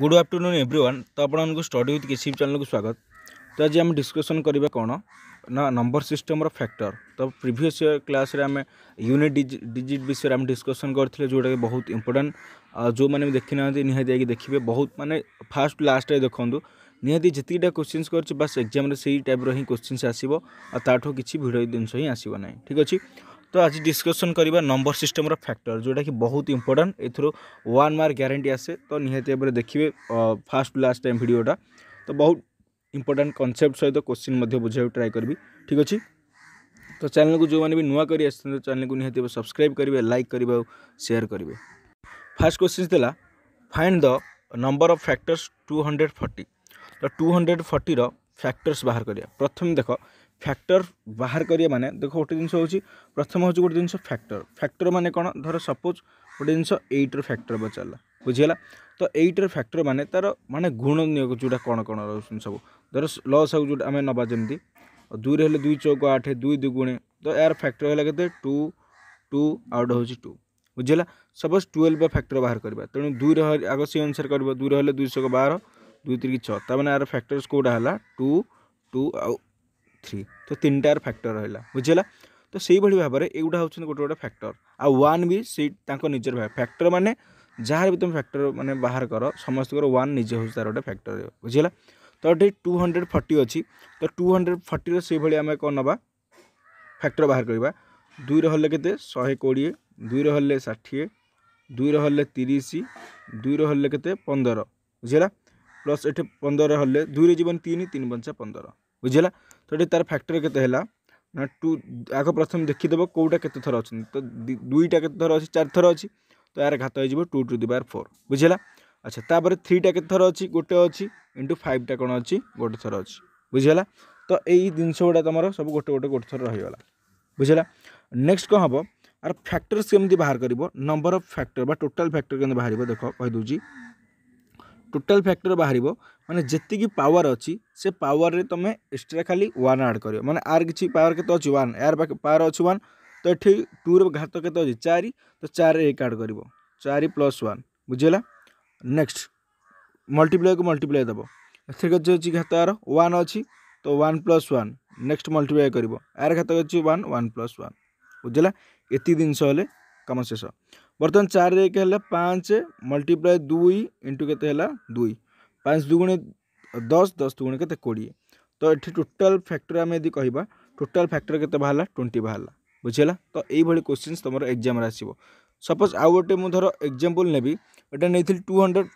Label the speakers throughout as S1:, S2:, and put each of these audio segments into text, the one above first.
S1: good afternoon everyone तो आप study with किसी चैनल को स्वागत तो आज आम डिस्कसन करवा कौन ना नंबर सिस्टम रो फैक्टर तो प्रीवियस क्लास रे आम यूनिट डिजिट विषय आम डिस्कसन करें जोटा कि बहुत इंपोर्टां जो मैंने भी देखी ना निहत देखिए बहुत मानते फास्ट लास्ट देखो निहती जितकीटा क्वेश्चन कर एक्जाम से ही टाइप्र ही क्वेश्चन आसो और किसी भिड़ जिनस आसवना ठीक अच्छे तो आज डिस्कसन करवा नंबर सिस्टम फैक्टर जोटा कि बहुत इंपोर्टां एथर वन मार्क ग्यारंटी आसे तो निहाती भाव देखिए फास्ट लास्ट टाइम भिडटा तो बहुत इंपोर्टां कनसेप्ट सहित क्वेश्चन बुझे ट्राए करी ठीक अच्छे तो चैनल को जो मैंने भी नुआ कर चैनल को निहाती सब्सक्राइब करेंगे लाइक करेंगे सेयार करेंगे फास्ट क्वेश्चन था find the number of factors two hundred forty तो टू हंड्रेड फर्टी फैक्टर्स बाहर करा प्रथम देख ଫ୍ୟାକ୍ଟର ବାହାର କରିବା ମାନେ ଦେଖ ଗୋଟେ ଜିନିଷ ହେଉଛି ପ୍ରଥମ ହେଉଛି ଗୋଟେ ଜିନିଷ ଫ୍ୟାକ୍ଟର ଫ୍ୟାକ୍ଟର ମାନେ କ'ଣ ଧର ସପୋଜ୍ ଗୋଟେ ଜିନିଷ ଏଇଟ୍ର ଫ୍ୟାକ୍ଟର ପଚାରିଲା ବୁଝିଗଲା ତ ଏଇଟ୍ର ଫ୍ୟାକ୍ଟର ମାନେ ତା'ର ମାନେ ଗୁଣ ଯେଉଁଟା କ'ଣ କ'ଣ ରହୁଛନ୍ତି ସବୁ ଧର ଲସ୍ ଆଉ ଯେଉଁଟା ଆମେ ନେବା ଯେମିତି ଦୁଇରେ ହେଲେ ଦୁଇ ଚଉକ ଆଠ ଦୁଇ ଦୁଗୁଣେ ତ ଏହାର ଫ୍ୟାକ୍ଟର ହେଲା କେତେ ଟୁ ଟୁ ଆଉ ଗୋଟେ ହେଉଛି ଟୁ ବୁଝିଲା ସପୋଜ୍ ଟୁଏଲ୍ଭ ଫ୍ୟାକ୍ଟର ବାହାର କରିବା ତେଣୁ ଦୁଇରେ ଆଗ ସେ ଅନୁସାରେ କରିବ ଦୁଇରେ ହେଲେ ଦୁଇଶହ ବାର ଦୁଇ ତିରିକି ଛଅ ତା'ମାନେ ଏହାର ଫ୍ୟାକ୍ଟର୍ସ କେଉଁଟା ହେଲା ଟୁ ଟୁ ଆଉ ଥ୍ରୀ ତ ତିନିଟାର ଫ୍ୟାକ୍ଟର ରହିଲା ବୁଝିଲା ତ ସେଇଭଳି ଭାବରେ ଏଗୁଡ଼ା ହେଉଛନ୍ତି ଗୋଟେ ଗୋଟେ ଫ୍ୟାକ୍ଟର ଆଉ ୱାନ୍ ବି ସେଇ ତାଙ୍କ ନିଜର ଫ୍ୟାକ୍ଟର ମାନେ ଯାହାର ବି ତୁମେ ଫ୍ୟାକ୍ଟର ମାନେ ବାହାର କର ସମସ୍ତଙ୍କର ୱାନ୍ ନିଜେ ହେଉଛି ତା'ର ଗୋଟେ ଫ୍ୟାକ୍ଟର ବୁଝିଲା ତ ଏଠି ଟୁ ହଣ୍ଡ୍ରେଡ଼ ଫର୍ଟି ଅଛି ତ ଟୁ ହଣ୍ଡ୍ରେଡ଼ ଫର୍ଟିର ସେଇଭଳି ଆମେ କ'ଣ ନେବା ଫ୍ୟାକ୍ଟର ବାହାର କରିବା ଦୁଇ ରହିଲେ କେତେ ଶହେ କୋଡ଼ିଏ ଦୁଇ ରହିଲେ ଷାଠିଏ ଦୁଇ ରହିଲେ ତିରିଶ ଦୁଇ ରହିଲେ କେତେ ପନ୍ଦର ବୁଝିଲା ପ୍ଲସ୍ ଏଠି ପନ୍ଦର ହେଲେ ଦୁଇରେ ଯିବନି ତିନି ତିନି ପଞ୍ଚା ପନ୍ଦର ବୁଝିଲା ତ ଏଠି ତା'ର ଫ୍ୟାକ୍ଟର କେତେ ହେଲା ନା ଟୁ ଆଗ ପ୍ରଥମେ ଦେଖିଦେବ କେଉଁଟା କେତେ ଥର ଅଛନ୍ତି ତ ଦୁଇଟା କେତେ ଥର ଅଛି ଚାରି ଥର ଅଛି ତ ଏହାର ଘାତ ହେଇଯିବ two to the power four ବୁଝିଲା ଆଚ୍ଛା ତାପରେ ଥ୍ରୀଟା କେତେ ଥର ଅଛି ଗୋଟେ ଅଛି ଇଣ୍ଟୁ ଫାଇଭ୍ଟା କ'ଣ ଅଛି ଗୋଟେ ଥର ଅଛି ବୁଝିଗଲା ତ ଏଇ ଜିନିଷ ଗୁଡ଼ା ତୁମର ସବୁ ଗୋଟେ ଗୋଟେ ଗୋଟେ ଥର ରହିଗଲା ବୁଝିଲା ନେକ୍ସଟ କ'ଣ ହେବ ଆର ଫ୍ୟାକ୍ଟର୍ସ କେମିତି ବାହାର କରିବ ନମ୍ବର ଅଫ୍ ଫ୍ୟାକ୍ଟର ବା ଟୋଟାଲ୍ ଫ୍ୟାକ୍ଟର କେମିତି ବାହାରିବ ଦେଖ କହିଦେଉଛି ଟୋଟାଲ୍ ଫ୍ୟାକ୍ଟର ବାହାରିବ ମାନେ ଯେତିକି ପାୱାର ଅଛି ସେ ପାୱାରରେ ତୁମେ ଏକ୍ସଟ୍ରା ଖାଲି ୱାନ୍ ଆଡ଼୍ କରିବ ମାନେ ଆର୍ କିଛି ପାୱାର କେତେ ଅଛି ୱାନ୍ ଏହାର ପାୱାର ଅଛି ୱାନ୍ ତ ଏଠି ଟୁର ଘାତ କେତେ ଅଛି ଚାରି ତ ଚାରିରେ ଏକ ଆଡ଼୍ କରିବ ଚାରି ପ୍ଲସ୍ ୱାନ୍ ବୁଝିଗଲା ନେକ୍ସଟ ମଲ୍ଟିପ୍ଲାଏକୁ ମଲ୍ଟିପ୍ଲାଏ ଦେବ ଏଥିରେ କେତେ ଅଛି ଘାତ ଆର ୱାନ୍ ଅଛି ତ one plus one next multiply କରିବ ଏହାର ଘାତ ଅଛି ୱାନ୍ ୱାନ୍ ପ୍ଲସ୍ ୱାନ୍ ବୁଝିଲା ଏତିକି ଜିନିଷ ହେଲେ କାମ ଶେଷ बर्तमान चार एक पाँच मल्टीप्लाए दुई इंटू के दुई पाँच दुगुणी दस दस दुगुणी के कोड़े तो ये टोटाल फैक्टर आम यदि कह टोटाल फैक्टर के बाहर ट्वेंटी बाहर बुझेगा तो यही क्वेश्चन तुम एक्जाम आसो सपोज आउ गोटे मुझे एक्जामपल नेबी एटा नहीं टू हंड्रेड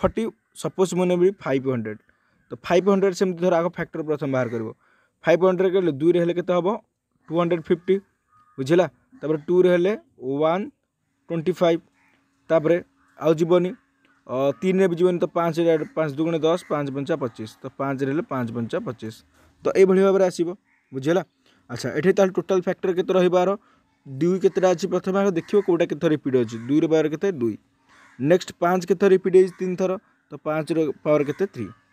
S1: फर्टी सपोज मुझे फाइव हंड्रेड तो फाइव हंड्रेड से आगे फैक्टर प्रथम बाहर कर फाइव हंड्रेड दुई रेत हे टू हंड्रेड फिफ्टी बुझेगा टू रेल वन ट्वेंटी फाइव तापर आउ जीवन तीन रे भी जीवन तो पाँच पाँच दुगुण दस पाँच पंचा पचीस तो पाँच रे पाँच पंचा पचीस तो यह भाव में आसो बुझेगा अच्छा ये टोटाल फैक्टर के दुई के अच्छी प्रथम आगे देखिए कौटा के रिपीट अच्छे दुई रार के दुई नेक्स्ट पाँच के होती तीन थर तो पाँच रवर के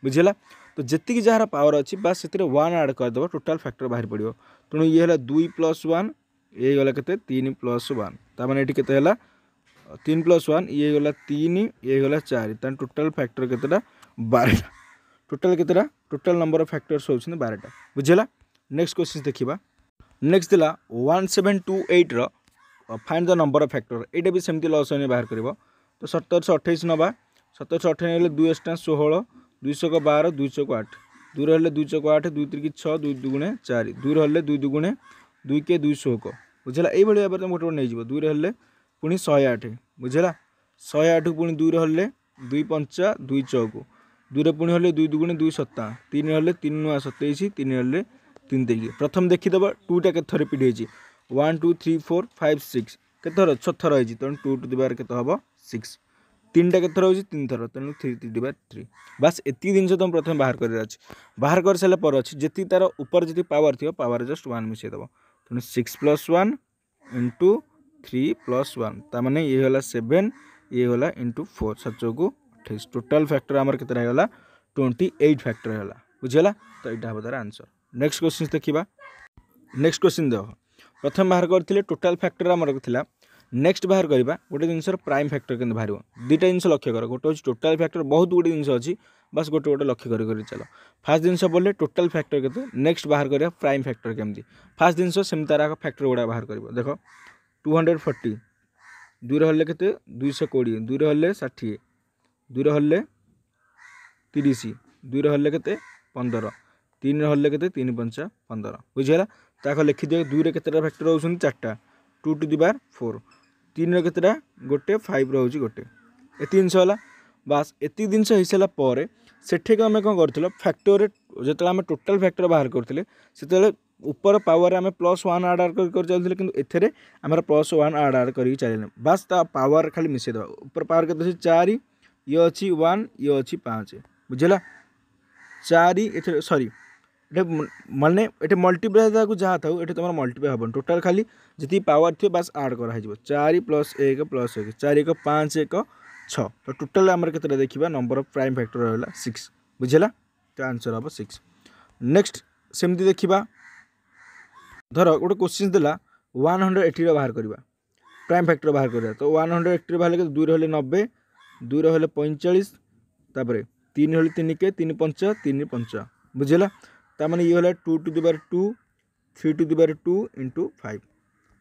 S1: बुझेगा तो जीक जार पावर अच्छी बास से वन आड करदेव टोटाल फैक्टर बाहर पड़ो तेणु ये दुई प्लस वन ये गला के प्लस वन ताने ये तीन प्लस वन ये गला तीन ये गला चार टोटाल फैक्टर के बारटा टोटाल के टोटाल नंबर अफ फैक्टर्स होती बारटा बुझेगा नेक्स्ट क्वेश्चन देखा नेक्स्ट है one seven two eight find the number of factor ये भी सेमती लस होने बाहर कर तो सतरश अठाईस ना सतरश अठाईस दुई अष्टा षोह दुईश बार दुईश को आठ दूर रही दुई चौक आठ दुई तीन छः दुई दुगुणे चार दुई रही दुई दुगुणे दुई के दुई शोक बुझेगा यही भाई भाव में गोटे गोटे नहीं दुई रे पुणी शहे आठ बुझेगा शहे आठ पुणी दुई रे दुई पंच दुई चौक दुई पुणी हल्ले दुई दुगुणी दुई सत्ता तीन हल्ले तीन नुआ सतैश तीन हल्ले तीन तारीख प्रथम देखीद टूटा के थर पीढ़ी होती one two three four five six के छर होती तेना टू टू दिवार केत हम सिक्स तीन टा के तीन थर तेणु थ्री थ्री डिवर थ्री बास ये जिन तुम प्रथम बाहर कर बाहर कर सारे पर अच्छे जी तार ऊपर जी पावर थी पावर जस्ट वन मिसेदेव Tenali six plus one into three plus one তার ये होला सेवेन ये होला इंटू फोर सात चौकू अठाईस टोटाल फैक्टर आम के ट्वेंटी एट फैक्टर है बुझेगा तो यहाँ हम तार आंसर नेक्स्ट क्वेश्चन देखा नेक्स्ट क्वेश्चन देख प्रथम बाहर करते टोटाल फैक्टर आम नेक्स्ट बाहर करवा गोटे जिनसर प्राइम फैक्टर के बाहर दुईटा जिन लक्ष्य कर गोटे हूँ टोटाल फैक्टर बहुत गुट जिन अच्छी ବାସ୍ ଗୋଟେ ଗୋଟେ ଲକ୍ଷ୍ୟ କରି କରି ଚାଲ ଫାର୍ଷ୍ଟ ଜିନିଷ ବୋଲେ ଟୋଟାଲ୍ ଫ୍ୟାକ୍ଟର କେତେ ନେକ୍ସଟ ବାହାର କରିବା ପ୍ରାଇମ୍ ଫ୍ୟାକ୍ଟର କେମିତି ଫାର୍ଷ୍ଟ ଜିନିଷ ସେମିତି ତାର ଫ୍ୟାକ୍ଟର ଗୁଡ଼ା ବାହାର କରିବ ଦେଖ ଟୁ ହଣ୍ଡ୍ରେଡ଼ ଫର୍ଟି ଦୁଇରେ ହେଲେ କେତେ ଦୁଇଶହ କୋଡ଼ିଏ ଦୁଇରେ ହେଲେ ଷାଠିଏ ଦୁଇରେ ହେଲେ ତିରିଶ ଦୁଇରେ ହେଲେ କେତେ ପନ୍ଦର ତିନିରେ ହେଲେ କେତେ ତିନି ପଞ୍ଚା ପନ୍ଦର ବୁଝିଗଲା ତାକୁ ଲେଖିଦିଅ ଦୁଇରେ କେତେଟା ଫ୍ୟାକ୍ଟର ହେଉଛନ୍ତି ଚାରିଟା ଟୁ ଟୁ ଦି ବାର ଫୋର୍ ତିନିର କେତେଟା ଗୋଟେ ଫାଇଭ୍ ରହୁଛି ଗୋଟେ ଏ ତିନିଶହ ହେଲା ବାସ୍ ଏତିକି ଜିନିଷ ହେଇସାରିଲା ପରେ ସେଠିକି ଆମେ କ'ଣ କରିଥିଲୁ ଫ୍ୟାକ୍ଟରରେ ଯେତେବେଳେ ଆମେ ଟୋଟାଲ୍ ଫ୍ୟାକ୍ଟର ବାହାର କରୁଥିଲେ ସେତେବେଳେ ଉପର ପାୱାରରେ ଆମେ ପ୍ଲସ୍ ୱାନ୍ ଆଡ଼୍ ଆଡ଼୍ କରି କରି ଚାଲିଥିଲେ କିନ୍ତୁ ଏଥିରେ ଆମର ପ୍ଲସ୍ ୱାନ୍ ଆଡ଼୍ ଆଡ଼୍ କରିକି ଚାଲିଲେ ବାସ୍ ତା ପାୱାର ଖାଲି ମିଶାଇଦେବା ଉପର ପାୱାର କେତେ ଅଛି ଚାରି ଇଏ ଅଛି ୱାନ୍ ଇଏ ଅଛି ପାଞ୍ଚ ବୁଝିଲା ଚାରି ଏଥିରେ ସରି ଏଠି ମାନେ ଏଠି ମଲ୍ଟିପ୍ଲାଏ ତାକୁ ଯାହା ଥାଉ ଏଠି ତୁମର ମଲ୍ଟିପ୍ଲାଏ ହେବନି ଟୋଟାଲ୍ ଖାଲି ଯେତିକି ପାୱାର ଥିବ ବାସ୍ ଆଡ଼୍ କରାହେଇଯିବ ଚାରି ପ୍ଲସ୍ ଏକ ପ୍ଲସ୍ ଏକ ଚାରି ଏକ ପାଞ୍ଚ ଏକ ছ তো ଟୋଟାଲ୍ ଆମର କେତେଟା ଦେଖିବା ନମ୍ବର ଅଫ୍ ପ୍ରାଇମ୍ ଫ୍ୟାକ୍ଟର ରହିଲା ସିକ୍ସ ବୁଝିଲା ତ ଆନ୍ସର୍ ହେବ ସିକ୍ସ ନେକ୍ସଟ ସେମିତି ଦେଖିବା ଧର ଗୋଟେ କୋଶ୍ଚିନ୍ ଦେଲା ୱାନ୍ ହଣ୍ଡ୍ରେଡ଼ ଏଇଟିର ବାହାର କରିବା ପ୍ରାଇମ୍ ଫ୍ୟାକ୍ଟର ବାହାର କରିବା ତ ୱାନ୍ ହଣ୍ଡ୍ରେଡ଼ ଏଇଟିର ବାହାର କେତେ ଦୁଇ ରହିଲେ ନବେ ଦୁଇ ରହିଲେ ପଇଁଚାଳିଶ ତାପରେ ତିନି ରହିଲେ ତିନି କେ ତିନି ପଞ୍ଚ ତିନି ପଞ୍ଚ ବୁଝିଲା ତାମାନେ ଇଏ ହେଲା two to the power two three to the by two into five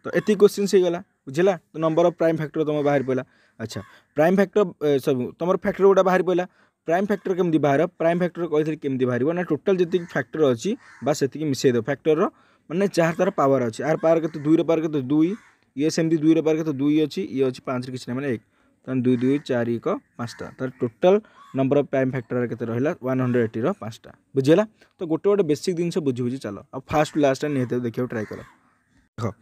S1: তো এত কোশ্চিন হয়ে গলা বুঝলা তো নম্বর অফ প্রাইম ফ্যাক্টর তোমার বাহার পড়া अच्छा प्राइम फैक्टर सब तुम फैक्टर गुटा बाहरी पड़ा प्राइम फैक्टर केमी बाहर प्राइम फैक्टर कही केमी बाहर ना टोटाल जीत फैक्टर अच्छी से मिसेद फैक्टर रे जहाँ तरह पावर अच्छी यार पावर के दुई पार के दुई ये सेमती दुईर पार के दुई अच्छी ये अच्छे पाँच किसी ना मैंने एक दुई दुई चार एक पाँचटा तर total number of prime factor के वन हंड्रेड एट्टर पाँचटा बुझेगा तो गोटे गोटे बेसिक जिन बुझी बुझे चल आ फास्ट लास्ट निहत देखा ट्राए कर देख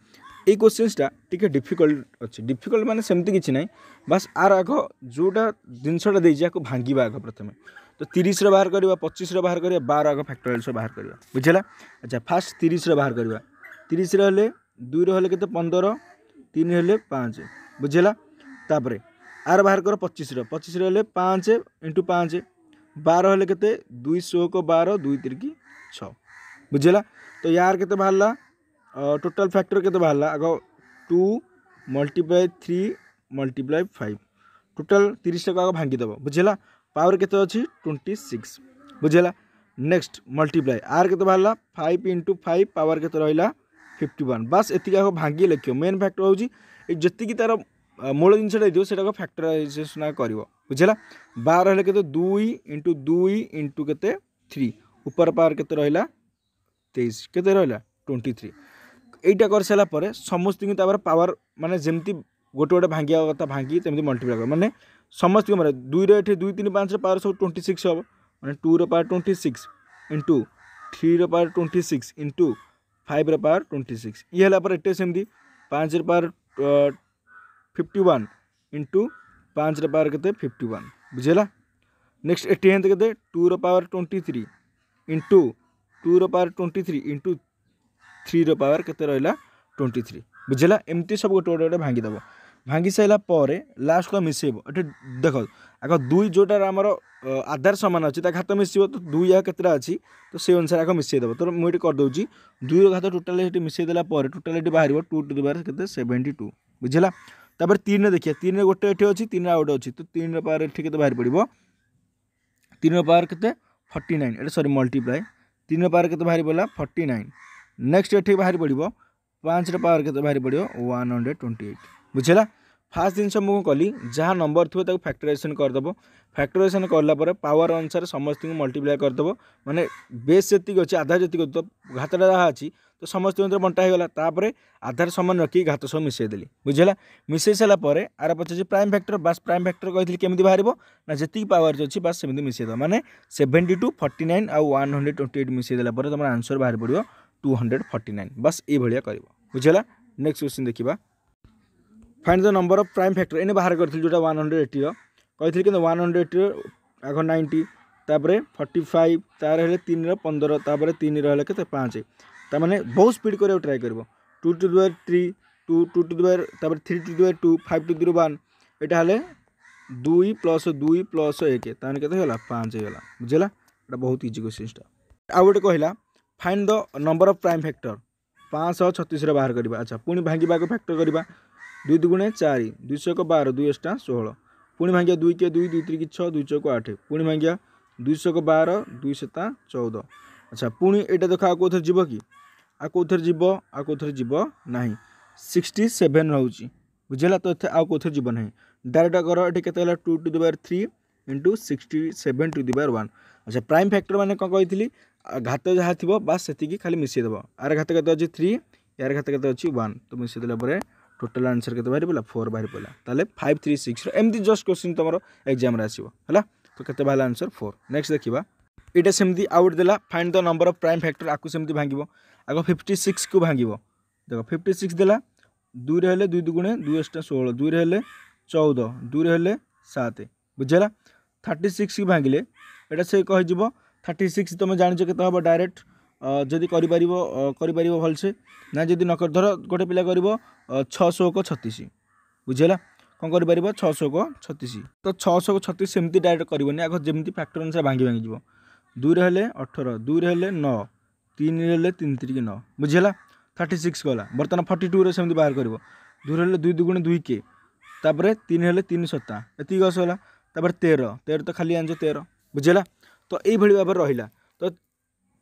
S1: এই କୋଶ୍ଚିନ୍ସଟା ଟିକେ ଡିଫିକଲ୍ଟ ଅଛି ଡିଫିକଲ୍ଟ ମାନେ ସେମିତି କିଛି ନାହିଁ ବାସ୍ ଆର ଆଗ ଯେଉଁଟା ଜିନିଷଟା ଦେଇଛି ଆକୁ ଭାଙ୍ଗିବା ଆଗ ପ୍ରଥମେ ତ ତିରିଶର ବାହାର କରିବା ପଚିଶର ବାହାର କରିବା ବାର ଆଗ ଫ୍ୟାକ୍ଟୋରିଆଲ୍ସର ବାହାର କରିବା ବୁଝିଲା ଆଚ୍ଛା ଫାର୍ଷ୍ଟ ତିରିଶର ବାହାର କରିବା ତିରିଶର ହେଲେ ଦୁଇର ହେଲେ କେତେ ପନ୍ଦର ତିନି ହେଲେ ପାଞ୍ଚ ବୁଝିଲା ତାପରେ ଆର ବାହାର କର ପଚିଶର ପଚିଶର ହେଲେ ପାଞ୍ଚ ଇଣ୍ଟୁ ପାଞ୍ଚ ବାର ହେଲେ କେତେ ଦୁଇ ଶୋକ ବାର ଦୁଇ ତିରିକି ଛଅ ବୁଝିଲା ତ ୟାର କେତେ ବାହାରିଲା टोटल फैक्टर के बाहर आग two multiply three multiply five total तीस टाक आग भांगीदेव बुझेगा पावर के ट्वेंटी सिक्स बुझेगा नेक्स्ट मल्टीप्लाए आर के बाहर फाइव इंटु फाइव पावर के फिफ्टी वन बास एति आग भांगी लेख मेन फैक्टर हूँ जी तार मूल जिनस फैक्टराइजेसन कर बुझेगा बार हेल्ले के दुई इंटू दुई इंटु के थ्री ऊपर पावर के तेईस के ट्वेंटी थ्री यहीटा कर सारापर समस्त पावर मानते जमी गोटे गोटे भांग क्या भांगी जमी मल्टीप्लाए कर मैंने समस्त मैंने दुई रही दुई तीन पाँच पावर सब ट्वेंटी सिक्स हम मैंने टूर रवर ट्वेंटी सिक्स इंटु थ्री रवर ट्वेंटी सिक्स इंटु फाइव रवर ट्वेंटी सिक्स इलापर एटे सेमती पाँच रवर वन इंटु पाँच रवर के फिफ्टी वन बुझेगा नेक्स्ट एटी हेन्द्र के टू रवर ट्वेंटी थ्री इंटु टूर रवर ट्वेंटी थ्री इंटु थ्री रवार के ट्वेंटी थ्री बुझेगा एमती सब गोटे गोटे भांगीदेव भांगी सारापर लास्ट तो मिसेब ये देख आग दुई जोटार आम आधार सामान अच्छे घात मिस तो दुई आग के अच्छी तो से अनुसार आगे मिसेदेव तो मुझे करदे दुई घात टोटाल मिसेदेला टोटाल बाहर two to the power seventy two बुझेगा तापर तीन देखिए तीन गोटे ये अच्छी तीन आ अच्छी तो तीन पावर ये बाहरी पड़ो तीन पावर के फर्टी नाइन सरी मल्टीप्लाए तीन पावर के बाहर पड़ा फर्टी नाइन ନେକ୍ସଟ ଏଠି ବାହାରି ପଡ଼ିବ ପାଞ୍ଚର ପାୱାର କେତେ ବାହାରି ପଡ଼ିବ ୱାନ୍ ହଣ୍ଡ୍ରେଡ଼ ଟ୍ୱେଣ୍ଟି ଏଇଟ୍ ବୁଝିଲା ଫାର୍ଷ୍ଟ ଜିନିଷ ମୁଁ କଲି ଯାହା ନମ୍ବର ଥିବ ତାକୁ ଫ୍ୟାକ୍ଟରାଇଜେସନ୍ କରିଦେବ ଫ୍ୟାକ୍ଟରାଇଜେସନ୍ କଲା ପରେ ପାୱାର ଅନୁସାରେ ସମସ୍ତଙ୍କୁ ମଲ୍ଟିପ୍ଲାଏ କରିଦେବ ମାନେ ବେସ୍ ଯେତିକି ଅଛି ଆଧାର ଯେତିକି ଅଛି ତ ଘାତଟା ଯାହା ଅଛି ତ ସମସ୍ତଙ୍କ ଭିତରେ ବଣ୍ଟା ହେଇଗଲା ତାପରେ ଆଧାର ସମାନ ରଖିକି ଘାତ ସବୁ ମିଶାଇ ଦେଲି ବୁଝିଲା ମିଶାଇ ସାରିଲା ପରେ ଆର ପଚାରୁଛି ପ୍ରାଇମ୍ ଫ୍ୟାକ୍ଟର ବାସ୍ ପ୍ରାଇମ୍ ଫ୍ୟାକ୍ଟର କହିଥିଲି କେମିତି ବାହାରିବ ନା ଯେତିକି ପାୱାର ଅଛି ବାସ୍ ସେମିତି ମିଶାଇ ଦେବ ମାନେ ସେଭେଣ୍ଟି ଟୁ ଫର୍ଟି ନାଇନ୍ ଆଉ ୱାନ୍ ହଣ୍ଡ୍ରେଡ଼ ଟ୍ୱେଣ୍ଟି ଏଇଟ୍ ମିଶାଇ ଦେଲା ପରେ ତୁମର ଆନ୍ସର୍ ବାହାରି ପଡ଼ିବ ଟୁ ହଣ୍ଡ୍ରେଡ଼ ଫର୍ଟି ନାଇନ୍ ବାସ୍ ଏଇଭଳିଆ କରିବ ବୁଝିଗଲା ନେକ୍ସଟ କ୍ୱେଶ୍ଚିନ୍ ଦେଖିବା find the number of prime factor ଏଇନେ ବାହାର କରିଥିଲି ଯେଉଁଟା ୱାନ୍ ହଣ୍ଡ୍ରେଡ଼ ଏଟିର କହିଥିଲି କିନ୍ତୁ ୱାନ୍ ହଣ୍ଡ୍ରେଡ଼ ଏଟିର ଆଗ ନାଇଣ୍ଟି ତାପରେ ଫର୍ଟି ଫାଇଭ୍ ତାର ହେଲେ ତିନିର ପନ୍ଦର ତାପରେ ତିନିର ହେଲେ କେତେ ପାଞ୍ଚ ତାମାନେ ବହୁତ ସ୍ପିଡ଼ କରିବାକୁ ଟ୍ରାଏ କରିବ ଟୁ ଟୁ ଦୁଆର ଥ୍ରୀ ଟୁ ଟୁ ଟୁ ଦୁଆର ତାପରେ ଥ୍ରୀ ଟୁ ଦୁଆର ଟୁ ଫାଇଭ୍ ଟୁ ଦୁଆର ୱାନ୍ ଏଇଟା ହେଲେ ଦୁଇ ପ୍ଲସ୍ ଦୁଇ ପ୍ଲସ୍ ଏକ ତାମାନେ କେତେ ହେଇଗଲା ପାଞ୍ଚ ହେଇଗଲା ବୁଝିଲା ଏଇଟା ବହୁତ ଇଜି କ୍ୱେଶ୍ଚିନ୍ସଟା ଆଉ ଗୋଟେ କହିଲା find the number of prime factor 536 छत्तीस बाहर करवा अच्छा पुणी भांग फैक्टर करबा दुई दुगुणे चार 200 को 12 2 1 16 पुणी भांगिया 2 के 2 2 3 के 6 2 4 को 8 पुणी भांगिया 200 को 12 2 7 14 अच्छा पुणी एटा देखा आ कोथर जीव कि आ कोथर जीव आ कोथर जीव सिक्सटी सेभेन रहउची बुझला तो एथे आ कोथर जीव नाही डायरेक्ट कर एटे केते होला टू दि बार three into sixty seven two दि बार वन अच्छा प्राइम फैक्टर मैंने कौन कही ଘାତ ଯାହା ଥିବ ବାସ୍ ସେତିକି ଖାଲି ମିଶାଇଦେବ ଆର ଘାତ କେତେ ଅଛି ଥ୍ରୀ ଏହାର ଘାତ କେତେ ଅଛି ୱାନ୍ ତ ମିଶାଇଦେଲା ପରେ ଟୋଟାଲ୍ ଆନ୍ସର୍ କେତେ ବାହାରି ପଡ଼ିଲା ଫୋର୍ ବାହାରି ପଡ଼ିଲା ତାହେଲେ ଫାଇଭ୍ ଥ୍ରୀ ସିକ୍ସର ଏମିତି ଜଷ୍ଟ କୋଶ୍ଚିନ୍ ତୁମର ଏକ୍ଜାମ୍ରେ ଆସିବ ହେଲା ତ କେତେ ବାହାରିଲା ଆନ୍ସର୍ ଫୋର୍ ନେକ୍ସଟ ଦେଖିବା ଏଇଟା ସେମିତି ଆଉ ଗୋଟେ ଦେଲା find the number of prime factor ଆକୁ ସେମିତି ଭାଙ୍ଗିବ ଆଗ ଫିଫ୍ଟି ସିକ୍ସକୁ ଭାଙ୍ଗିବ ଦେଖ ଫିଫ୍ଟି ସିକ୍ସ ଦେଲା ଦୁଇରେ ହେଲେ ଦୁଇ ଦୁଗୁଣେ ଦୁଇ ଅଷ୍ଟା ଷୋହଳ ଦୁଇରେ ହେଲେ ଚଉଦ ଦୁଇରେ ହେଲେ ସାତ ବୁଝିହେଲା ଥାର୍ଟି ସିକ୍ସକୁ ଭାଙ୍ଗିଲେ ଏଇଟା ସେ କହିଯିବ থার্টি ସିକ୍ସ ତୁମେ ଜାଣିଛ କେତେ ହେବ ଡାଇରେକ୍ଟ ଯଦି କରିପାରିବ କରିପାରିବ ଭଲସେ ନା ଯଦି ନ ଧର ଗୋଟେ ପିଲା କରିବ ଛଅଶହକ ଛତିଶ ବୁଝିହେଲା କ'ଣ କରିପାରିବ ଛଅଶହକ ଛତିଶ ତ ଛଅଶହକ ଛତିଶ ସେମିତି ଡାଇରେକ୍ଟ କରିବନି ଆଗ ଯେମିତି ଫ୍ୟାକ୍ଟର ଅନୁସାରେ ଭାଙ୍ଗି ଭାଙ୍ଗି ଯିବ ଦୁଇରେ ହେଲେ ଅଠର ଦୁଇରେ ହେଲେ ନଅ ତିନିରେ ହେଲେ ତିନି ତିରିକି ନଅ ବୁଝିହେଲା থার্টি সিক্স গলা বর্তমান ফর্টি টুরে সেমি বাহার করব দুই হলে দুই দুগুণে দুই কে তাপরে তিন হলে তিন সতা এত গছ হল তাপরে তের তের তো খালি আনছ তের বুঝলা ତ ଏଇଭଳି ଭାବରେ ରହିଲା ତ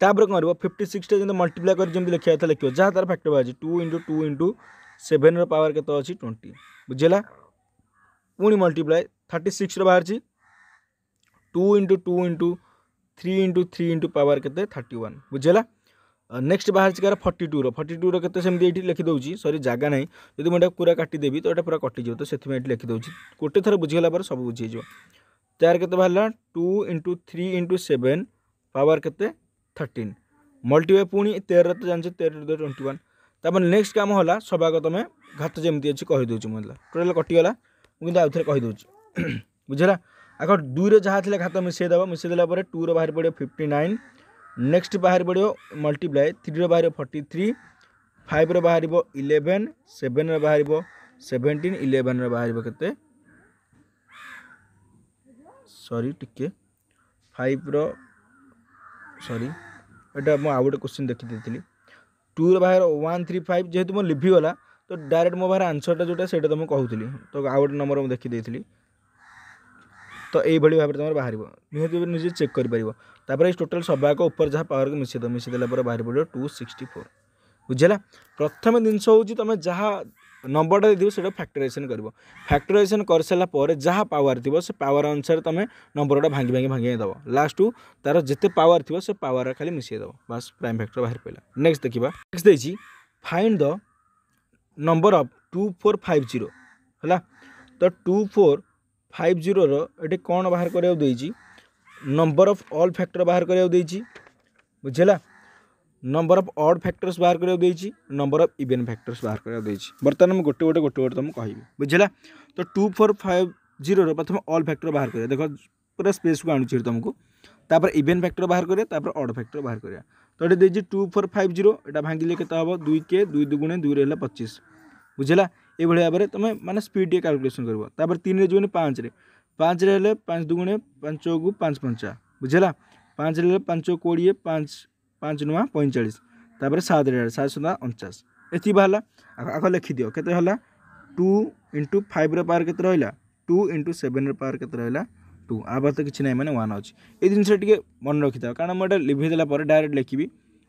S1: ତାପରେ କ'ଣ କରିବ ଫିଫ୍ଟି ସିକ୍ସଟା ଯେମିତି ମଲ୍ଟିପ୍ଲାଏ କରି ଯେମିତି ଲେଖିବା କଥା ଲେଖିବ ଯାହା ତା'ର ଫ୍ୟାକ୍ଟର ବାହାରିଛି ଟୁ ଇଣ୍ଟୁ ଟୁ ଇଣ୍ଟୁ ସେଭେନ୍ର ପାୱାର କେତେ ଅଛି ଟ୍ୱେଣ୍ଟି ବୁଝିଲା ପୁଣି ମଲ୍ଟିପ୍ଲାଏ ଥାର୍ଟି ସିକ୍ସର ବାହାରିଛି two into two into three into three into power কেতে থার্টি ওয়ান বুঝিলা নেক্সট বাহারছি কার ফর্টি টুর ফর্টি টুর কেতে সেমি এইটি লেখি দেছি সরি জায়গা নাই যদি মু এটা পুরা কাটিদেবি তো এটা পুরা কটিযোগ তো সেই এটি লেখি দেছি গোটে থর বুঝিগলা পরে সব বুঝিযোগ ତାର କେତେ ବାହାରିଲା two into three into seven power କେତେ ଥାର୍ଟିନ୍ ମଲ୍ଟିପ୍ଲାଏ ପୁଣି ତେରରେ ତ ଜାଣିଛ ତେର ଟ୍ୱେଣ୍ଟି ୱାନ୍ ତାପରେ ନେକ୍ସଟ କାମ ହେଲା ସବାକ ତମେ ଘାତ ଯେମିତି ଅଛି କହିଦେଉଛି ମୁଁ ହେଲା ଟୋଟାଲ କଟିଗଲା ମୁଁ କିନ୍ତୁ ଆଉଥରେ କହିଦେଉଛି ବୁଝିଲା ଆଗ ଦୁଇରେ ଯାହା ଥିଲା ଘାତ ମିଶାଇଦେବ ମିଶାଇଦେଲା ପରେ ଟୁର ବାହାରି ପଡ଼ିବ ଫିଫ୍ଟି ନାଇନ୍ ନେକ୍ସଟ ବାହାରି ପଡ଼ିବ ମଲ୍ଟିପ୍ଲାଏ ଥ୍ରୀର ବାହାରିବ ଫର୍ଟି ଥ୍ରୀ ଫାଇଭ୍ର ବାହାରିବ ଇଲେଭେନ୍ ସେଭେନ୍ର ବାହାରିବ ସେଭେଣ୍ଟିନ୍ ଇଲେଭେନ୍ର ବାହାରିବ କେତେ ସରି ଟିକେ ଫାଇଭ୍ର ସରି ଏଇଟା ମୁଁ ଆଉ ଗୋଟେ କୋଶ୍ଚିନ୍ ଦେଖିଦେଇଥିଲି ଟୁର ବାହାର ୱାନ୍ ଥ୍ରୀ ଫାଇଭ୍ ଯେହେତୁ ମୁଁ ଲିଭିଗଲା ତ ଡାଇରେକ୍ଟ ମୋ ବାହାର ଆନ୍ସର୍ଟା ଯେଉଁଟା ସେଇଟା ତ ମୁଁ କହୁଥିଲି ତ ଆଉ ଗୋଟେ ନମ୍ବର ମୁଁ ଦେଖିଦେଇଥିଲି ତ ଏଇଭଳି ଭାବରେ ତୁମର ବାହାରିବ ନିହାତି ଭାବରେ ନିଜେ ଚେକ୍ କରିପାରିବ ତାପରେ ଏଇ ଟୋଟାଲ୍ ସବାକ ଉପରେ ଯାହା ପାୱାରକୁ ମିଶାଇଦେବ ମିଶାଇଦେଲା ପରେ ବାହାରି ପଡ଼ିବ ଟୁ ସିକ୍ସଟି ଫୋର୍ ବୁଝିଲା ପ୍ରଥମ ଜିନିଷ ହେଉଛି ତୁମେ ଯାହା नंबरटा दे सीटा फैक्टराइजेसन कर फैक्टराइजेसन कर सारापर जहाँ पावर थी से पावर अनुसार तुम नंबर टा भांगी भांगी भांगी दब लास्ट तार जिते पावर थी से पावर खाली मिसाई दब बास प्राइम फैक्टर बाहर पड़ा नेक्स्ट देखा नेक्स्ट देखिए find the number of two four five zero है तो टू फोर फाइव जीरो रोटे कौन बाहर कराया नंबर अफ अल फैक्टर बाहर कराया बुझेगा नंबर अफ अड फैक्टर्स बाहर करवाक नंबर अफ इवेन फैक्टर्स बाहर करवाक बर्तमान मुझे गोटे गोटे गोटे गोटे तुमको कह बुझेगा तो टू फोर फाइव जीरो प्रथम अल फैक्टर बाहर कर देख पूरा स्पेस को आणुच तुमको तापर इवेन फैक्टर बाहर कराया अड फैक्टर बाहर कराया तो ये देखिए टू फोर फाइव जीरो भांगे के दुई के दुई दुगुणे दुई रहा पचीस बुझेला ये भाव में तुम मैंने स्पीड टे काल्कुलेसन करपर तीन जो पाँच पाँच रेल पाँच दुगुणे पाँच पंचा बुझेगा पाँच रहा पांच कोड़े पाँच पाँच नुआ पैंचाश सात आठ सात सुना अणचास एति बाहर आख लिखिद के टू इंटु फाइव रवर के टू इंटु सेवेन रार के रहा टू आ तो किसी ना मैंने वाने अच्छे ये जिनस मन रखी था कारण मुझे लिभदेला डायरेक्ट लिखी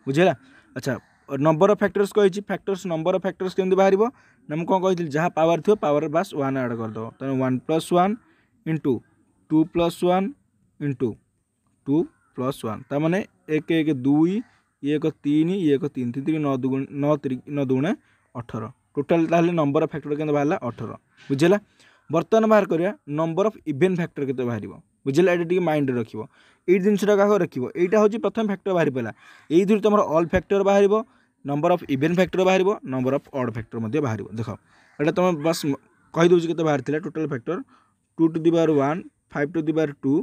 S1: बुझेगा अच्छा नंबर अफ फैक्टर्स कही फैक्टर्स नंबर अफ फैक्टर्स केमी बाहर ना मुझे कौन कही जहाँ पावर थी पावर बास वन आड करद तेज one plus one into two plus one into two plus one तेने एक एक दुई एक तीन एक तीन तीन तीन नौ दुग नौ तीन नौ दुगुण अठर टोटाल तालोले नंबर अफ फैक्टर के बाहर अठर बुझेगा बर्तमान बाहर करवा नंबर अफ इवेन फैक्टर के बाहर बुझेगा ये टी माइंड रख जिनसा क्या रख यहाँ हूँ प्रथम फैक्टर बाहर पड़ा यही तुम अल फैक्टर बाहर नंबर अफ इवेन फैक्टर बाहर नंबर अफ अड फैक्टर बाहर देख एटा तुम बस कहीदे के बाहर total factor two to the power one five two the power two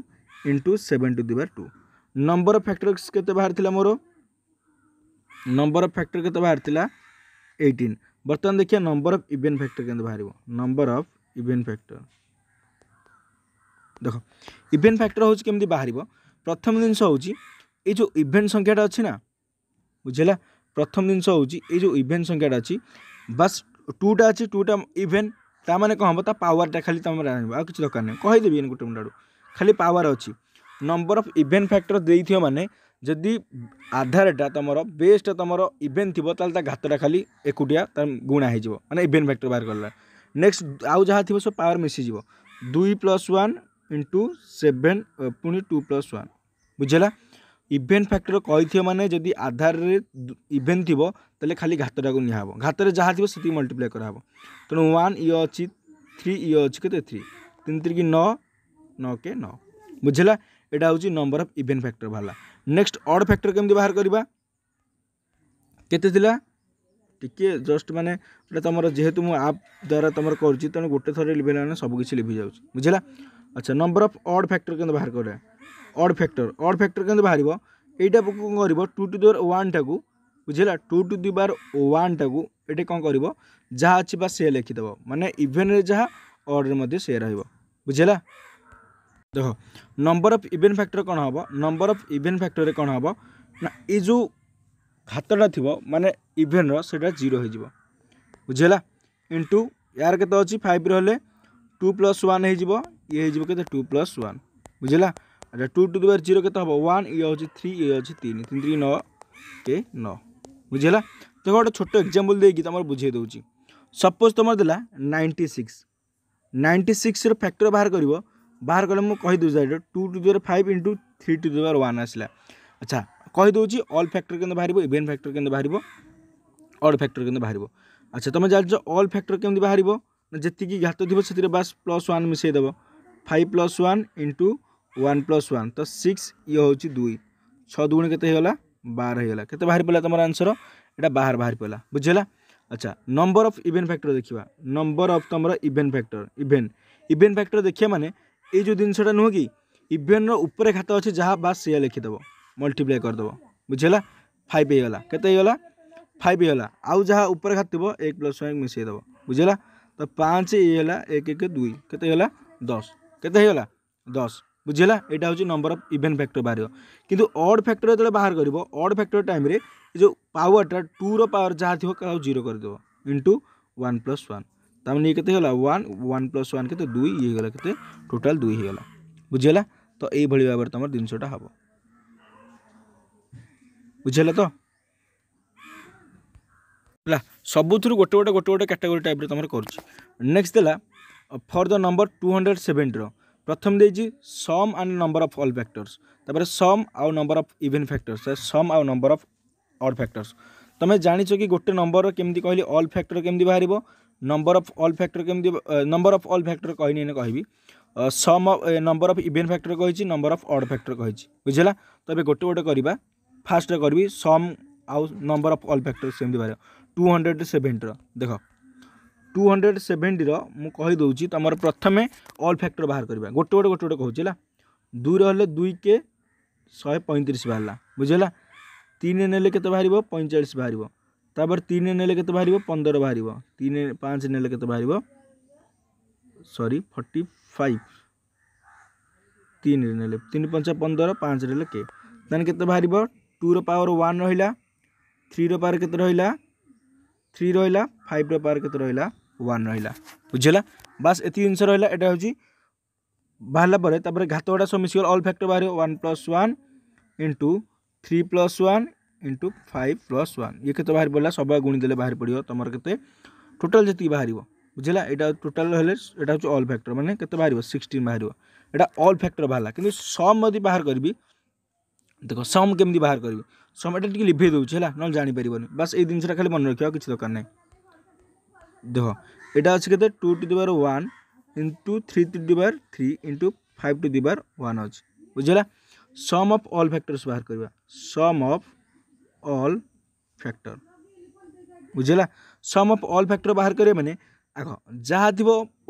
S1: into seven two the power two number of factor କେତେ ବାହାରିଥିଲା ମୋର ନମ୍ବର ଅଫ୍ ଫ୍ୟାକ୍ଟର କେତେ ବାହାରିଥିଲା ଏଇଟିନ୍ ବର୍ତ୍ତମାନ ଦେଖିବା ନମ୍ବର ଅଫ୍ ଇଭେଣ୍ଟ ଫ୍ୟାକ୍ଟର କେମିତି ବାହାରିବ ନମ୍ବର ଅଫ୍ ଇଭେଣ୍ଟ ଫ୍ୟାକ୍ଟର ଦେଖ ଇଭେଣ୍ଟ ଫ୍ୟାକ୍ଟର ହେଉଛି କେମିତି ବାହାରିବ ପ୍ରଥମ ଜିନିଷ ହେଉଛି ଏଇ ଯେଉଁ ଇଭେଣ୍ଟ ସଂଖ୍ୟାଟା ଅଛି ନା ବୁଝିଲା ପ୍ରଥମ ଜିନିଷ ହେଉଛି ଏଇ ଯେଉଁ ଇଭେଣ୍ଟ ସଂଖ୍ୟାଟା ଅଛି ବାସ୍ ଟୁଟା ଅଛି ଟୁଟା ଇଭେଣ୍ଟ ତା ମାନେ କ'ଣ ହେବ ତା ପାୱାରଟା ଖାଲି ତୁମେ ଜାଣିବ ଆଉ କିଛି ଦରକାର ନାହିଁ କହିଦେବି ଏଇନେ ଗୋଟେ ମୁଣ୍ଡାରୁ ଖାଲି ପାୱାର ଅଛି ନମ୍ବର ଅଫ୍ ଇଭେଣ୍ଟ ଫ୍ୟାକ୍ଟର ଦେଇଥିବ ମାନେ ଯଦି ଆଧାରଟା ତୁମର ବେସ୍ଟା ତୁମର ଇଭେଣ୍ଟ ଥିବ ତା'ହେଲେ ତା ଘାତଟା ଖାଲି ଏକୁଟିଆ ତା ଗୁଣା ହେଇଯିବ ମାନେ ଇଭେଣ୍ଟ ଫ୍ୟାକ୍ଟର ବାହାର କଲା ନେକ୍ସଟ ଆଉ ଯାହା ଥିବ ସବୁ ପାୱାର ମିଶିଯିବ ଦୁଇ ପ୍ଲସ୍ ୱାନ୍ ଇଣ୍ଟୁ ସେଭେନ୍ ପୁଣି ଟୁ ପ୍ଲସ୍ ୱାନ୍ ବୁଝିଲା ଇଭେଣ୍ଟ ଫ୍ୟାକ୍ଟର କହିଥିବ ମାନେ ଯଦି ଆଧାରରେ ଇଭେଣ୍ଟ ଥିବ ତାହେଲେ ଖାଲି ଘାତଟାକୁ ନିଆହେବ ଘାତରେ ଯାହା ଥିବ ସେତିକି ମଲ୍ଟିପ୍ଲାଏ କରାହେବ ତେଣୁ ୱାନ୍ ଇଏ ଅଛି ଥ୍ରୀ ଇଏ ଅଛି କେତେ ଥ୍ରୀ ତିନି ତିରିକି ନଅ ନଅ କେ ନଅ ବୁଝିଲା এটা হচ্ছে নম্বর অফ ইভেন ফ্যাক্টর বাহারা নেক্সট অড ফ্যাক্টর কেমি বাহার করা কেতে লা টিকি জস্ট মানে এটা তোমার যেহেতু মু আপ দ্বারা তোমার করছি তেমন গোটে থরে লিভাইলে মানে সবকিছু লিভি যাচ্ছে বুঝলা আচ্ছা নম্বর অফ অড ফ্যাক্টর কেমি বাহার করা অড ফ্যাক্টর অড ফ্যাক্টর কেমি বাহার এইটা কম করব টু টু দিওর ওয়ানটাকে বুঝলা টু টু দি বার ওয়ানটাকে এটি কম করব যা আছে বা সে লিখিদেব মানে ইভেন্টরে যা অর্ডরে মধ্যে সে রহব বুঝলা দেখ নম্বর অফ ইভেন ফ্যাক্টর কোণ হব নম্বর অফ ইভেন ফ্যাক্টরে কোণ হব না এই যে ঘাতটা থিব মানে ইভেনর সেটা জিরো হয়ে যাব বুঝলা ইন্টু ইয়ার কেতে অছি ফাইভ্রে হলে টু প্লস ওয়ান হয়ে যাব ইয়ে হয়ে যাব কেতে টু প্লস ওয়ান বুঝলা আচ্ছা টু টু দুবার জিরো কেতে হব ওয়ান ইয়ে হচ্ছে থ্রি ইয়ে হচ্ছে তিন তিন তিন ন কে ন বুঝলা দেখো গোটে ছোট এক্সাম্পল দিয়ে তোমার বুঝাই দেছি সপোজ তোমার দেলা নাইনটি সিক্স নাইনটি সিক্সর ফ্যাক্টর বাহার করব ବାହାର କଲେ ମୁଁ କହିଦେଉଛି ସାଇଡ଼୍ ଟୁ ଟୁ ଦେବାର ଫାଇଭ୍ ଇଣ୍ଟୁ ଥ୍ରୀ ଟୁ ଦେବାର ୱାନ୍ ଆସିଲା ଆଚ୍ଛା କହିଦେଉଛି ଅଲ୍ ଫ୍ୟାକ୍ଟର କେମିତି ବାହାରିବ ଇଭେନ୍ ଫ୍ୟାକ୍ଟର କେମିତି ବାହାରିବ ଅଡ୍ ଫ୍ୟାକ୍ଟର କେମିତି ବାହାରିବ ଆଚ୍ଛା ତୁମେ ଜାଣିଛ ଅଲ୍ ଫ୍ୟାକ୍ଟର କେମିତି ବାହାରିବ ନା ଯେତିକି ଘାତ ଥିବ ସେଥିରେ ବାସ୍ plus one ମିଶାଇଦେବ five plus one into one plus one ତ ସିକ୍ସ ଇଏ ହେଉଛି ଦୁଇ ଛଅ ଦୁଗୁଣ କେତେ ହେଇଗଲା ବାର ହେଇଗଲା କେତେ ବାହାରି ପଡ଼ିଲା ତୁମର ଆନ୍ସର ଏଇଟା ବାହାର ବାହାରି ପଡ଼ିଲା ବୁଝିହେଲା ଆଚ୍ଛା ନମ୍ବର ଅଫ୍ ଇଭେନ୍ ଫ୍ୟାକ୍ଟର ଦେଖିବା ନମ୍ବର ଅଫ୍ ତୁମର even factor even even factor ଦେଖିବା ମାନେ ये जो जिनसा नुह कि इभेन रात अच्छे जहाँ बास से लिखिदेव मल्टीप्लाए करदे बुझेगा फाइव होगा कतला फाइव होगा आउ जहाँ उपर खात एक प्लस वाई मिसेदेव बुझेगा तो पाँच ये एक एक दुई कत दस के दस बुझेगा यहाँ हूँ नंबर अफ इभेन फैक्टर बाहर कितु अड फैक्टर जो बाहर करड फैक्टर टाइम जो पावरटा टूर पावर जहाँ थी जीरो करदेव इंटु वन प्लस वन তার ইয়ে কেতে হল ওয়ান ওয়ান প্লস ওয়ান কেতে দুই ইয়ে হল কেতে টোটাল দুই হয়ে গেল বুঝিগলা তো এইভাবে ভাবে তোমার জিনিসটা হব বুঝিগলা তো ହେଲା ସବୁଥିରୁ ଗୋଟେ ଗୋଟେ ଗୋଟେ ଗୋଟେ କାଟାଗୋରୀ ଟାଇପ୍ରେ ତୁମର କରୁଛି ନେକ୍ସଟ ଦେଲା for the number two hundred ସେଭେଣ୍ଟିର ପ୍ରଥମ ଦେଇଛି sum and number of all factors ତାପରେ ସମ୍ ଆଉ number of even factors sum ଆଉ ନମ୍ବର ଅଫ୍ ଅଡ୍ ଫ୍ୟାକ୍ଟର୍ସ ତୁମେ ଜାଣିଛ କି ଗୋଟେ ନମ୍ବର କେମିତି କହିଲି ଅଲ୍ ଫ୍ୟାକ୍ଟର କେମିତି ବାହାରିବ ନମ୍ବର ଅଫ୍ ଅଲ୍ ଫ୍ୟାକ୍ଟର କେମିତି ନମ୍ବର ଅଫ୍ ଅଲ୍ ଫ୍ୟାକ୍ଟର କହିନି ଏଇନେ କହିବି sum of number of even factor କହିଛି ନମ୍ବର ଅଫ୍ ଅଡ୍ ଫ୍ୟାକ୍ଟର କହିଛି ବୁଝିଲା ତ ଏବେ ଗୋଟେ ଗୋଟେ କରିବା ଫାର୍ଷ୍ଟରେ କରିବି ସମ୍ ଆଉ ନମ୍ବର ଅଫ୍ ଅଲ୍ ଫ୍ୟାକ୍ଟର ସେମିତି ବାହାରିବ ଟୁ ହଣ୍ଡ୍ରେଡ଼ ସେଭେଣ୍ଟିର ଦେଖ ଟୁ ହଣ୍ଡ୍ରେଡ଼ ସେଭେଣ୍ଟିର ମୁଁ କହିଦେଉଛି ତୁମର ପ୍ରଥମେ ଅଲ୍ ଫ୍ୟାକ୍ଟର ବାହାର କରିବା ଗୋଟେ ଗୋଟେ ଗୋଟେ ଗୋଟେ କହୁଛି ହେଲା ଦୁଇରେ ହେଲେ ଦୁଇ କେ ଶହେ ପଇଁତିରିଶ ବାହାରିଲା ବୁଝିଲା ତିନି ନେଲେ କେତେ ବାହାରିବ ପଇଁଚାଳିଶ ବାହାରିବ ତାପରେ ତିନି ନେଲେ କେତେ ବାହାରିବ ପନ୍ଦର ବାହାରିବ ତିନି ପାଞ୍ଚ ନେଲେ କେତେ ବାହାରିବ ସରି ଫର୍ଟି ଫାଇଭ ତିନିରେ ନେଲେ ତିନି ପଞ୍ଚା ପନ୍ଦର ପାଞ୍ଚ ନେଲେ କେ ତାହେଲେ କେତେ ବାହାରିବ ଟୁର ପାୱାର ୱାନ୍ ରହିଲା থ্রির পাওয়ার কত রহলা থ্রি রহলা ফাইভর পাওয়ার কত রহলা ওয়ান রহলা বুঝলা বাস এত জিনিস রহলা এটা হচ্ছে বাহারা পরে তাপরে ঘাতগুড়া সব মিশিগল অল ফ্যাক্টর বাহার one plus one into three plus one into five plus one ये कत बाहर पड़ा सब गुणी दे बाहर पड़ो तुम कैसे टोटाल जी बाहर बुझेगा यहाँ टोटाल हेल्ला अल् फैक्टर मैंने के बाहर सिक्सटन बाहर यहाँ अल् फैक्टर बाहर कि सम जी बाहर करी देख सम केमी बाहर करी सम ये लिभे दूसरे है ना जापर बास ये जिनसा खाली मन रखा कि दरकार ना देख यटा अच्छे two to the power one into three to the power three into five to the power one अच्छे बुझेगा सम अफ अल फैक्टर्स बाहर करवा सम अफ अल फ्याक्टर ବୁଝିଲା ସମ୍ ଅଫ୍ ଅଲ୍ ଫ୍ୟାକ୍ଟର ବାହାର କରିବେ ମାନେ ଆଗ ଯାହା ଥିବ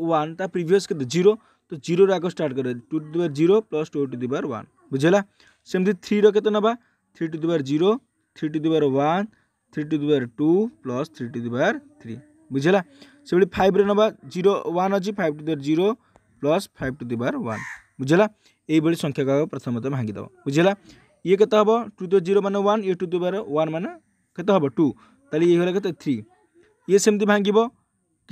S1: ୱାନ୍ ତା ପ୍ରିଭିୟସ୍ କେତେ ଜିରୋ ତ ଜିରୋରୁ ଆଗ ଷ୍ଟାର୍ଟ କରିବା two to the power zero plus two to the power one ବୁଝିଲା ସେମିତି ଥ୍ରୀର କେତେ ନେବା three to the power zero three to the power one three to the power two plus three to the power three ବୁଝିଲା ସେଭଳି ଫାଇଭ୍ରେ ନେବା zero one ଅଛି five to the power zero plus five to the power one ବୁଝିଲା ଏଇଭଳି ସଂଖ୍ୟାକୁ ପ୍ରଥମତଃ ଭାଙ୍ଗିଦେବ ବୁଝିଲା ইয়ে কত হব টু দি জিরো মানে ওয়ান ইয়ে টু দি পাওয়ার ওয়ান মানে কত হব টু তাহলে ইয়ে হল কত থ্রি ইয়ে সেমতি ভাঙ্গিব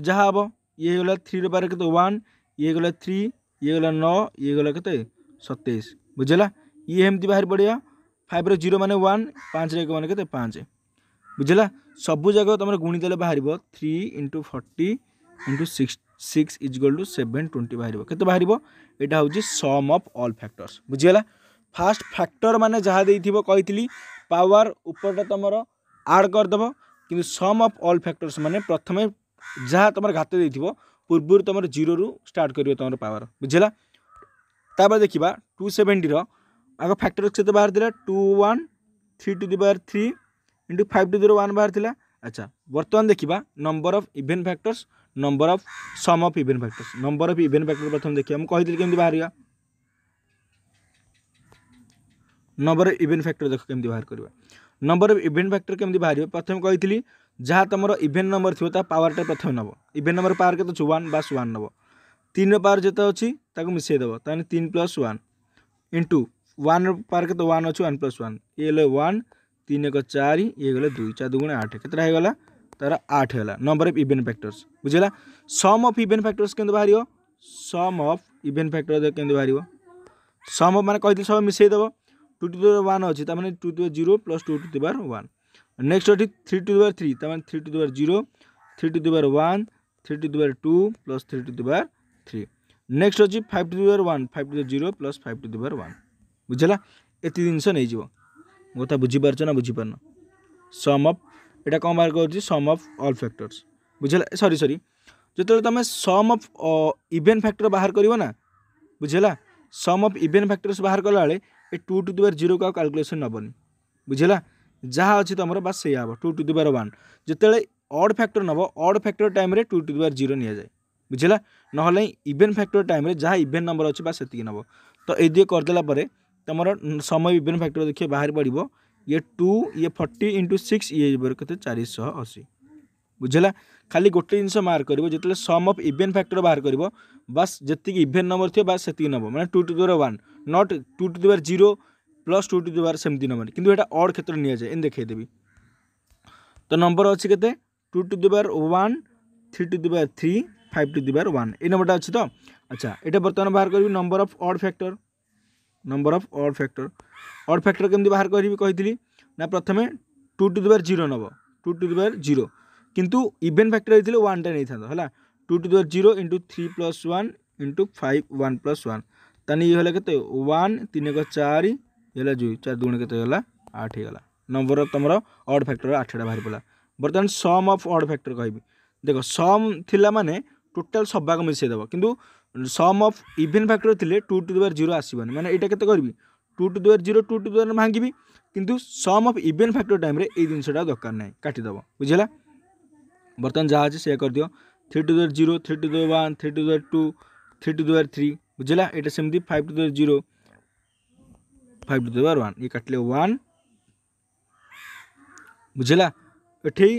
S1: যা হব ইয়ে হল থ্রির পাওয়ার কত ওয়ান ইয়ে গলা থ্রি ইয়ে গলা ন ইয়ে গলা কত সতেইশ বুঝলা ইয়ে এমতি বাহারি পড়া ফাইভর জিরো মানে ওয়ান পাঁচ এক মানে কত পাঁচ বুঝলা সবু যাক তোমার গুণিদেলে বাহার three into forty into six six is equal to seven twenty ବାହାରିବ କେତେ ବାହାରିବ ଏଇଟା ହେଉଛି ସମ୍ ଅଫ୍ ଅଲ୍ ଫ୍ୟାକ୍ଟର୍ସ ବୁଝିଗଲା ফার্স্ট ଫ୍ୟାକ୍ଟର ମାନେ ଯାହା ଦେଇଥିବ କହିଥିଲି ପାୱାର ଉପରଟା ତୁମର ଆଡ଼୍ କରିଦେବ କିନ୍ତୁ ସମ୍ ଅଫ୍ ଅଲ୍ ଫ୍ୟାକ୍ଟର୍ସ ମାନେ ପ୍ରଥମେ ଯାହା ତୁମର ଘାତ ଦେଇଥିବ ପୂର୍ବରୁ ତୁମର ଜିରୋରୁ ଷ୍ଟାର୍ଟ କରିବ ତୁମର ପାୱାର ବୁଝିଲା ତାପରେ ଦେଖିବା ଟୁ ସେଭେଣ୍ଟିର ଆଗ ଫ୍ୟାକ୍ଟର କେତେ ବାହାରିଥିଲା two one three to the power three into five two zero one বাহার লা আচ্ছা বর্তমান দেখা number of event factors number of sum of event factors number of event factor প্রথম দেখা মুঝে কেমি বাহার ନମ୍ବର ଇଭେଣ୍ଟ ଫ୍ୟାକ୍ଟର ଦେଖ କେମିତି ବାହାର କରିବା ନମ୍ବର ଅଫ୍ ଇଭେଣ୍ଟ ଫ୍ୟାକ୍ଟର କେମିତି ବାହାରିବ ପ୍ରଥମେ କହିଥିଲି ଯାହା ତୁମର ଇଭେଣ୍ଟ ନମ୍ବର ଥିବ ତା ପାୱାରଟା ପ୍ରଥମେ ନେବ ଇଭେଣ୍ଟ ନମ୍ବର ପାୱାର କେତେ ଅଛି ୱାନ୍ ବାସ୍ ୱାନ୍ ନେବ ତିନିର ପାୱାର ଯେତେ ଅଛି ତାକୁ ମିଶାଇ ଦେବ ତାହେଲେ ତିନି ପ୍ଲସ୍ ୱାନ୍ ଇଣ୍ଟୁ ୱାନ୍ର ପାୱାର କେତେ ୱାନ୍ ଅଛି ୱାନ୍ ପ୍ଲସ୍ ୱାନ୍ ଇଏ ହେଲେ ୱାନ୍ ତିନି ଏକ ଚାରି ଇଏ ଗଲେ ଦୁଇ ଚାରି ଦୁଗୁଣା ଆଠ କେତେଟା ହେଇଗଲା ତାର ଆଠ ହେଲା ନମ୍ବର ଅଫ୍ ଇଭେଣ୍ଟ ଫ୍ୟାକ୍ଟର୍ସ ବୁଝିଲା ସମ୍ ଅଫ୍ ଇଭେଣ୍ଟ ଫ୍ୟାକ୍ଟର୍ସ କେମିତି ବାହାରିବ ସମ୍ ଅଫ୍ ଇଭେଣ୍ଟ ଫ୍ୟାକ୍ଟର କେମିତି ବାହାରିବ ସମ୍ ଅଫ୍ ମାନେ କହିଥିଲି ସବୁ ମିଶାଇ ଦେବ two to the power one ଅଛି ତା ମାନେ two to the power zero plus two to the power one next ଅଛି three to the power three তা মানে three to the power zero three to the power one three to the power two plus three to the power three next ଅଛି five to the power one five to the power zero plus five to the power one ବୁଝିଲା ଏତିକି ଜିନିଷ ନେଇଯିବ କଥା ବୁଝିପାରୁଛ ନା ବୁଝିପାରୁନ sum of ଏଇଟା କ'ଣ ବାହାର କରୁଛି ସମ୍ ଅଫ୍ ଅଲ୍ ଫ୍ୟାକ୍ଟର୍ସ ବୁଝିଲା ସରି ସରି ଯେତେବେଳେ ତୁମେ ସମ୍ ଅଫ୍ ଇଭେଣ୍ଟ ଫ୍ୟାକ୍ଟର ବାହାର କରିବ ନା ବୁଝିଲା ସମ୍ ଅଫ୍ ଇଭେଣ୍ଟ ଫ୍ୟାକ୍ଟର୍ସ ବାହାର କଲାବେଳେ ए two to the power zero को आ नबनी बुझेगा जहाँ अच्छे तुम बास से टू टू दिवार वन जिते अड फैक्टर नब odd factor time two to the power zero नि बुझेगा ना इभेन फैक्टर टाइम जहाँ इभेन नंबर अच्छे से नब तो ये करदेला तुम समय इभेन फैक्टर देखिए बाहर पड़ो ये टू ये फर्टी इंटू सिक्स ये कैसे चार शह अशी बुझेगा खाली गोटे जिन मार्क कर जिते सम अफ इभेन फैक्टर बाहर कर बास जी इभेन नंबर थी बास से नब मैंने two to the power one not two to the power zero plus two to the power সেমতি নেবেন কিন্তু এটা অড ক্ষেত্রে নিয়ে যায় এমনি দেখেদেবি তো নম্বর অছি কেতে two to the power one three to the power three five to the power one এই নম্বরটা অছি তো আচ্ছা এটা বর্তমানে বাহার করবি number of odd factor number of odd factor odd factor কেমি বাহার করবি কইলি না প্রথমে two to the power zero নেব two to the power zero কিন্তু ইভেন ফ্যাক্টর হয়েছিল ওয়ানটা নিয়ে হল two to the power zero into three plus one into five one plus one ताने ये वन तीन एक चार को चार होला के आठ 2 केते होला नंबर तुमर अड फैक्टर आठटा बाहर पड़ा बर्तमान सम अफ अड फैक्टर कहबी देख सम थिला माने टोटल सब भाग किंतु सम अफ इभेन फैक्टर थे two to the power zero Aswani मैंने यहाँ के करी two to the power zero two to the power भांगी भांगीबी sum of even factor time ये जिनसा दरकार ना काटी बुझेगा बुझला बर्तमान अच्छे से कर three to the power zero three to the power one three to the power two three to the power three বুঝলা এটা সেম দিয়ে five to the power zero five to the power one ইয়ে কাটলে one বুঝলা এটি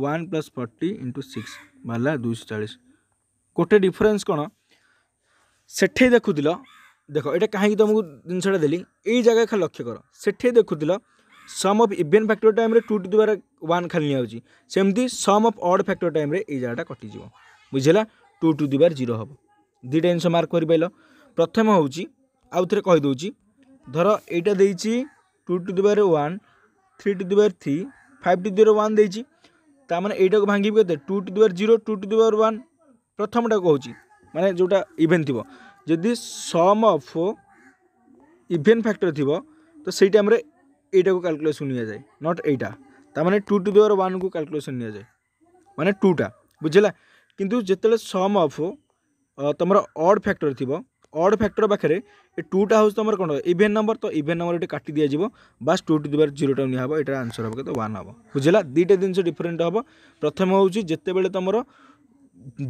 S1: one plus forty into six বাহারা দুইশহ চাশ গোটে ডিফরেন্স কোণ সেঠে দেখুল দেখ এটা কাহিকি তোমাকে জিনিসটা দেলি এই জায়গায় খালি লক্ষ্য কর সেঠে দেখুল সম অফ ইভেন ফ্যাক্টর টাইমে two to the power one খালি নিয়ে যাচ্ছে সেমতি সম অফ অড ফ্যাক্টর টাইমে এই জায়গাটা কটিযোগ বুঝলা টু টু দেওয়ার জিরো হব দুইটা জিনিস মার্ক করিপাইল প্রথম হচ্ছে আউথরে কহিদি ধর এইটা দিয়েছি two to the power one three to the power three five to the power one দিয়েছি তার মানে এইটাকে ভাঙ্গিবি কেতে two to the power zero two to the power one প্রথমটা কହୁছি মানে যেটা ইভেন থিব যদি সম অফ ইভেন ফ্যাক্টর থিব তো সেই টাইমরে এইটাকে ক্যালকুলেসন নিয়ে যায় নট এইটা তার মানে টু টু দিবার ওয়ানকে ক্যালকুলেসন নিয়ে যায় মানে টুটা বুঝলা কিন্তু যেতবে সম অফ ତୁମର ଅଡ଼୍ ଫ୍ୟାକ୍ଟର ଥିବ ଅଡ଼୍ ଫ୍ୟାକ୍ଟର ପାଖରେ ଏ ଟୁଟା ହେଉଛି ତୁମର କ'ଣ ଇଭେନ୍ ନମ୍ବର ତ ଇଭେନ୍ ନମ୍ବର ଏଠି କାଟି ଦିଆଯିବ ବାସ୍ ଟୁ ଟୁ ଦିବାର ଜିରୋଟା ନିଆହେବ ଏଇଟା ଆନ୍ସର୍ ହେବ କେତେ ୱାନ୍ ହେବ ବୁଝିଲା ଦୁଇଟା ଜିନିଷ ଡିଫରେଣ୍ଟ ହେବ ପ୍ରଥମ ହେଉଛି ଯେତେବେଳେ ତୁମର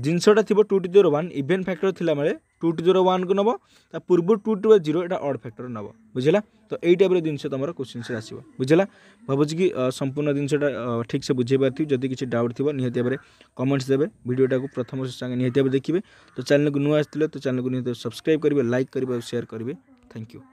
S1: ଜିନିଷଟା ଥିବ two to zero one event factor ଥିଲାବେଳେ ଟୁ ଟୁ ଜିରୋ ୱାନ୍କୁ ନେବ ତା ପୂର୍ବରୁ ଟୁ ଟୁ ଜିରୋ ଏଇଟା ଅଡ଼ ଫ୍ୟାକ୍ଟର ନେବ ବୁଝିଲା ତ ଏଇ ଟାଇପ୍ର ଜିନିଷ ତୁମର କୋଶ୍ଚିନ୍ସରେ ଆସିବ ବୁଝିଲା ଭାବୁଛି କି ସମ୍ପୂର୍ଣ୍ଣ ଜିନିଷଟା ଠିକ୍ସେ ବୁଝେଇ ପାରିଥିବି ଯଦି କିଛି ଡାଉଟ୍ ଥିବ ନିହାତି ଭାବରେ କମେଣ୍ଟସ୍ ଦେବେ ଭିଡ଼ିଓଟାକୁ ପ୍ରଥମ ସାଙ୍ଗେ ନିହାତି ଭାବରେ ଦେଖିବେ ତ ଚ୍ୟାନେଲକୁ ନୂଆ ଆସିଥିଲେ ତ ଚ୍ୟାନେଲକୁ ନିହାତି ସବସ୍କ୍ରାଇବ୍ କରିବେ ଲାଇକ୍ କରିବେ ଆଉ ସେୟାର କରିବେ ଥ୍ୟାଙ୍କ ୟୁ